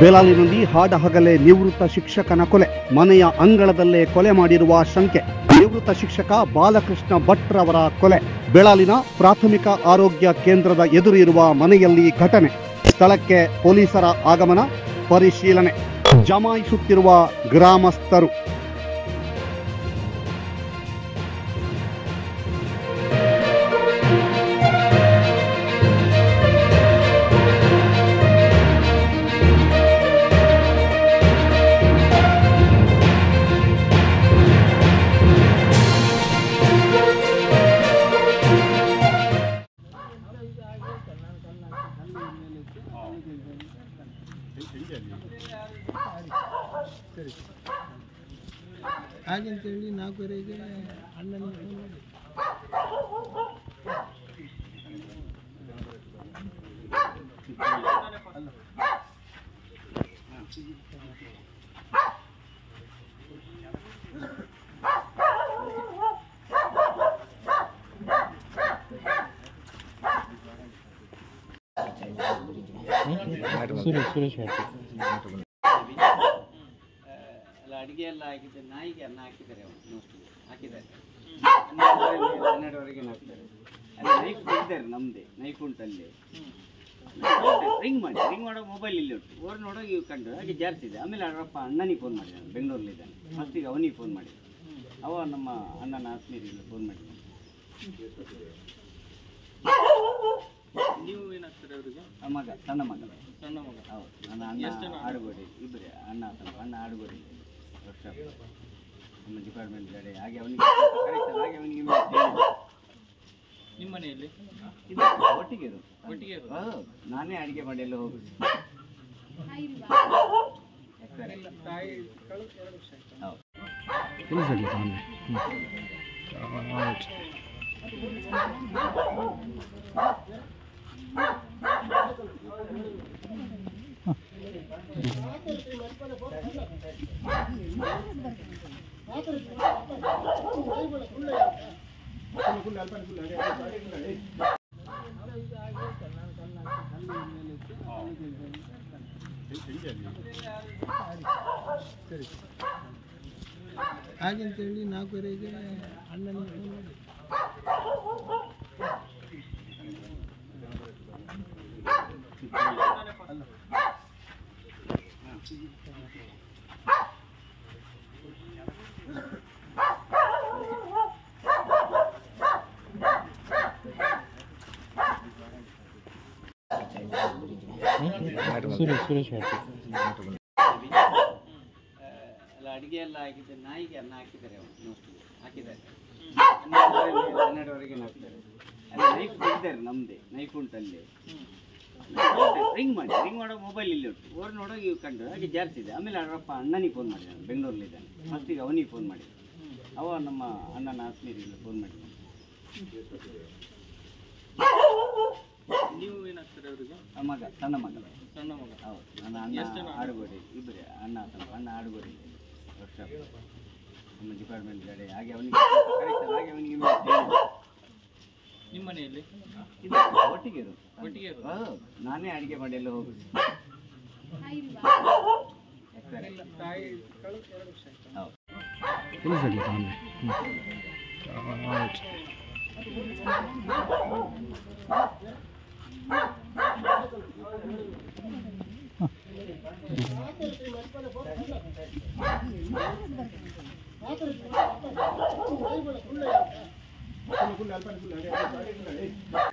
ಬೆಳಾಲಿನಲ್ಲಿ ಹಾಡಹಗಲೇ ನಿವೃತ್ತ ಶಿಕ್ಷಕನ ಕೊಲೆ. ಮನೆಯ ಅಂಗಳದಲ್ಲೇ ಕೊಲೆ ಮಾಡಿರುವ ಶಂಕೆ. ನಿವೃತ್ತ ಶಿಕ್ಷಕ ಬಾಲಕೃಷ್ಣ ಭಟ್ರವರ ಕೊಲೆ. ಬೆಳಾಲಿನ ಪ್ರಾಥಮಿಕ ಆರೋಗ್ಯ ಕೇಂದ್ರದ ಎದುರಿರುವ ಮನೆಯಲ್ಲಿ ಘಟನೆ. ಸ್ಥಳಕ್ಕೆ ಪೊಲೀಸರ ಆಗಮನ ಪರಿಶೀಲನೆ. ಜಮಾಯಿಸುತ್ತಿರುವ ಗ್ರಾಮಸ್ಥರು. ಹಾಗಂತೇಳಿ ನಾಲ್ಕೂವರೆಗೆ ಅಣ್ಣನಿಗೆ ಫೋನ್ ಮಾಡಿ ಸುರೇಶ್ ಸುರೇಶ್ ಅಲ್ಲ ಅಡಿಗೆ ಎಲ್ಲ ಹಾಕಿದ್ದೆ ನಾಯಿಗೆ ಅನ್ನ ಹಾಕಿದ್ದಾರೆ. ಮೋಸ್ಟ್ಲಿ ಹಾಕಿದ್ದಾರೆ ಹನ್ನೆರಡುವರೆಗೆ ಹಾಕ್ತಾರೆ ಅಲ್ಲಿ ನೈಫ್ ಇದ್ದಾರೆ ನಮ್ಮದೇ ನೈಫ್ ಉಂಟಲ್ಲಿ ರಿಂಗ್ ಮಾಡಿ ರಿಂಗ್ ಮಾಡೋ ಮೊಬೈಲ್ ಇಲ್ಲಿ ಉಂಟು ಓರ್ ನೋಡೋ ಇವು ಕಂಡು ಹಾಗೆ ಜಾರ್ಸಿದೆ ಆಮೇಲೆ ಅವರಪ್ಪ ಅಣ್ಣನಿಗೆ ಫೋನ್ ಮಾಡಿದ್ದಾನೆ ಬೆಂಗಳೂರಲ್ಲಿದ್ದಾನೆ ಫಸ್ಟಿಗೆ ಅವನಿಗೆ ಫೋನ್ ಮಾಡಿದ ಅವ ನಮ್ಮ ಅಣ್ಣನ ಆತ್ಮೀಯರಿಗೆ ಫೋನ್ ಮಾಡಿದ್ದಾನೆ ನೀವು ಏನಾಗ್ತಾರೆ ಅವರಿಗೆ ಆ ಮಗ ಸಣ್ಣ ಮಗ. ಸಣ್ಣ ಮಗ. ಹೌದು ನನ್ನ ಅಣ್ಣ ಆಡುಗೋಡಿ ಇಬ್ಬರೇ ಅಣ್ಣ ತಮ್ಮ ಅಣ್ಣ ಆಡುಗೋಡಿ. ವರ್ಷ ನಮ್ಮ ಡಿಪಾರ್ಟ್ಮೆಂಟ್ ಕಡೆ. ಹಾಗೆ ಅವನಿಗೆ ಹಾಗೆ ಅವನಿಗೆ. ನಿಮ್ಮ ಮನೆಯಲ್ಲಿ? ಇದು ಒಟ್ಟಿಗೆ ಇರು ಒಟ್ಟಿಗೆ? ಹೌದು ನಾನೇ ಅಡುಗೆ ಮಾಡಿ ಎಲ್ಲ ಹೋಗುದು. ತಾಯಿ ಕಳೆದ ಎರಡು ವರ್ಷ ಆಯ್ತು ಹೌದು ಹಾಗಂತೇಳಿ ನಾಲ್ಕೂವರೆಗೆ ಅಣ್ಣನಿಗೆ ಸುರೇಶ್ ಸುರೇಶ್ ಅಲ್ಲ, ಅಡಿಗೆ ಎಲ್ಲ ಹಾಕಿದ್ದೆ ನಾಯಿಗೆ ಅನ್ನ ಹಾಕಿದ್ದಾರೆ ಹಾಕಿದ್ದಾರೆ. ಹನ್ನೆರಡುವರೆಗೆ ಹನ್ನೆರಡುವರೆಗೆ ಹಾಕ್ತಾರೆ. ನೈಫ್ ಇದ್ದಾರೆ ನಮ್ಮದೇ ನೈಫ್ ಉಂಟು ಅಲ್ಲಿ ರಿಂಗ್ ಮಾಡಿ ರಿಂಗ್ ಮಾಡೋ ಮೊಬೈಲ್ ಇಲ್ಲಿ ಉಂಟು. ಓರ್ ನೋಡೋ ಇವು ಕಂಡು ಹಾಗೆ ಜಾರಿಸಿದೆ ಆಮೇಲೆ ಅವರಪ್ಪ ಅಣ್ಣನಿಗೆ ಫೋನ್ ಮಾಡಿದ್ದಾನೆ ಬೆಂಗಳೂರಲ್ಲಿದ್ದಾನೆ ಫಸ್ಟಿಗೆ ಅವನಿಗೆ ಫೋನ್ ಮಾಡಿದ. ಅವ ನಮ್ಮ ಅಣ್ಣನ ಆತ್ಮೀಯರಿಗೆ ಫೋನ್ ಮಾಡಿದ. ನೀವು ಏನಾಗ್ತಾರೆ ಅವರಿಗೆ? ಮಗ ಸಣ್ಣ ಮಗ. ಸಣ್ಣ ಮಗ. ಹೌದು ನನ್ನ ಅಣ್ಣ ಆಡುಗೋಡಿ ಇಬ್ಬರೇ ಅಣ್ಣ ತಮ್ಮ ಅಣ್ಣ ಆಡುಗೋಡಿ. ವರ್ಷ ನಮ್ಮ ಡಿಪಾರ್ಟ್ಮೆಂಟ್ ಗಾಡಿ. ಹಾಗೆ ಅವನಿಗೆ ಹಾಗೆ ಅವನಿಗೆ. ನಿಮ್ಮ ಮನೆಯಲ್ಲಿ? ಇದು ಒಟ್ಟಿಗೆ ಇರು ಒಟ್ಟಿಗೆ ಇರೋದು? ಹೌದು ನಾನೇ ಅಡಿಗೆ ಮಾಡಿ ಎಲ್ಲ ಹೋಗುದು ತಾಯಿ ಕಳೆದ ফুল ফুল লাল ফুল লাল